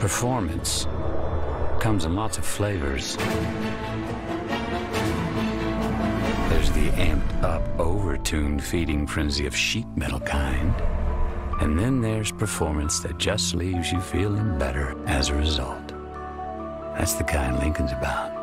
performance comes in lots of flavors. There's the amped up, overtuned feeding frenzy of sheet metal kind. And then there's performance that just leaves you feeling better as a result. That's the kind Lincoln's about.